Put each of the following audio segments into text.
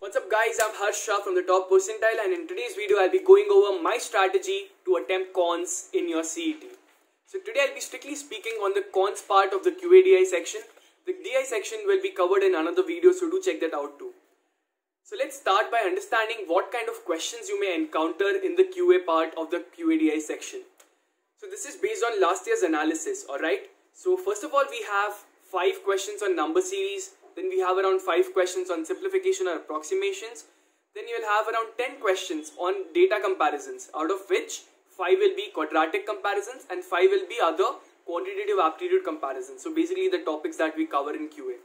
What's up guys, I'm Harsh Shah from the top percentile and in today's video I'll be going over my strategy to attempt quants in your CET. So today I'll be strictly speaking on the quants part of the QADI section. The DI section will be covered in another video so do check that out too. So let's start by understanding what kind of questions you may encounter in the QA part of the QADI section. So this is based on last year's analysis, alright? So first of all we have 5 questions on number series, then we have around 5 questions on simplification or approximations. Then you will have around 10 questions on data comparisons, out of which 5 will be quadratic comparisons and 5 will be other quantitative aptitude comparisons. So basically the topics that we cover in QA.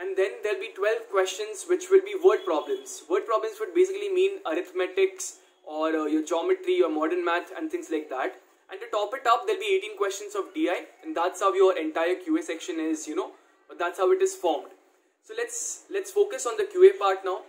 And then there'll be 12 questions which will be word problems. Word problems would basically mean arithmetics or uh, your geometry or modern math and things like that. And to top it up, there'll be 18 questions of DI and that's how your entire QA section is, you know, that's how it is formed. So let's let's focus on the QA part now.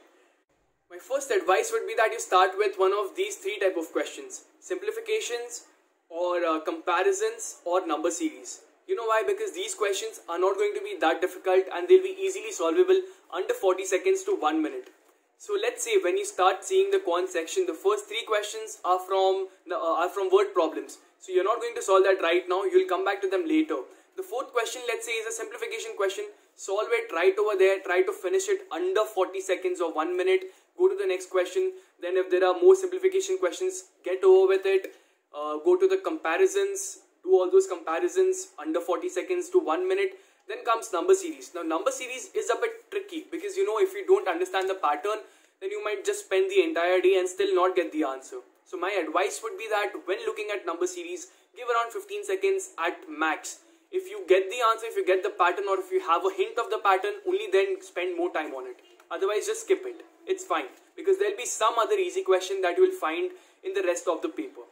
My first advice would be that you start with one of these three type of questions. Simplifications or uh, comparisons or number series. You know why? Because these questions are not going to be that difficult and they'll be easily solvable under 40 seconds to 1 minute. So let's say when you start seeing the quant section, the first three questions are from the, uh, are from word problems. So you're not going to solve that right now. You'll come back to them later. The fourth question, let's say, is a simplification question. Solve it right over there. Try to finish it under 40 seconds or 1 minute. Go to the next question. Then if there are more simplification questions get over with it. Uh, go to the comparisons. Do all those comparisons under 40 seconds to 1 minute. Then comes number series. Now number series is a bit tricky because you know if you don't understand the pattern then you might just spend the entire day and still not get the answer. So my advice would be that when looking at number series give around 15 seconds at max if you get the answer, if you get the pattern or if you have a hint of the pattern, only then spend more time on it. Otherwise, just skip it. It's fine because there'll be some other easy question that you will find in the rest of the paper.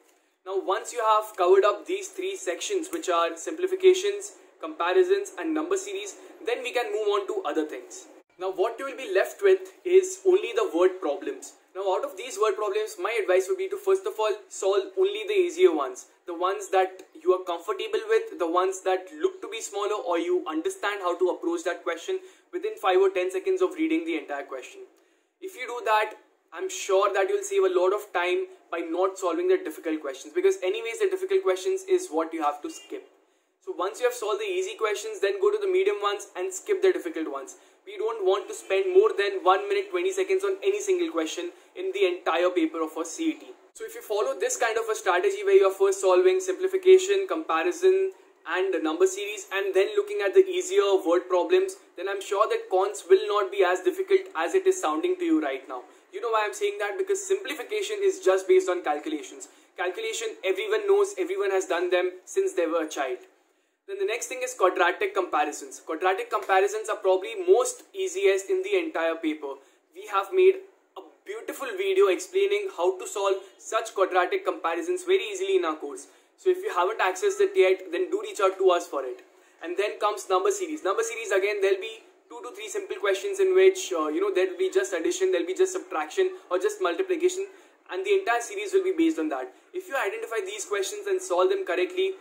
Now, once you have covered up these three sections, which are simplifications, comparisons, and number series, then we can move on to other things. Now, what you will be left with is only the word problems. Now, out of these word problems, my advice would be to first of all solve only the easier ones, the ones that you are comfortable with, the ones that look to be smaller, or you understand how to approach that question within 5 or 10 seconds of reading the entire question. If you do that, I'm sure that you'll save a lot of time by not solving the difficult questions because, anyways, the difficult questions is what you have to skip. So, once you have solved the easy questions, then go to the medium ones and skip the difficult ones we don't want to spend more than 1 minute 20 seconds on any single question in the entire paper of a CET. So if you follow this kind of a strategy where you are first solving simplification, comparison and the number series and then looking at the easier word problems, then I'm sure that quants will not be as difficult as it is sounding to you right now. You know why I'm saying that? Because simplification is just based on calculations. Calculation, everyone knows, everyone has done them since they were a child. Then the next thing is quadratic comparisons. Quadratic comparisons are probably most easiest in the entire paper. We have made a beautiful video explaining how to solve such quadratic comparisons very easily in our course. So if you haven't accessed it yet, then do reach out to us for it. And then comes number series. Number series again, there'll be two to three simple questions in which, uh, you know, there'll be just addition, there'll be just subtraction or just multiplication and the entire series will be based on that. If you identify these questions and solve them correctly,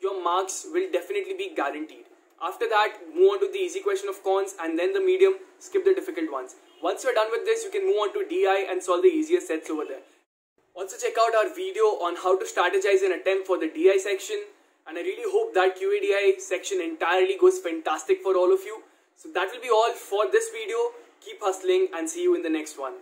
your marks will definitely be guaranteed. After that, move on to the easy question of quants and then the medium, skip the difficult ones. Once you're done with this, you can move on to DI and solve the easier sets over there. Also check out our video on how to strategize an attempt for the DI section and I really hope that QADI section entirely goes fantastic for all of you. So that will be all for this video. Keep hustling and see you in the next one.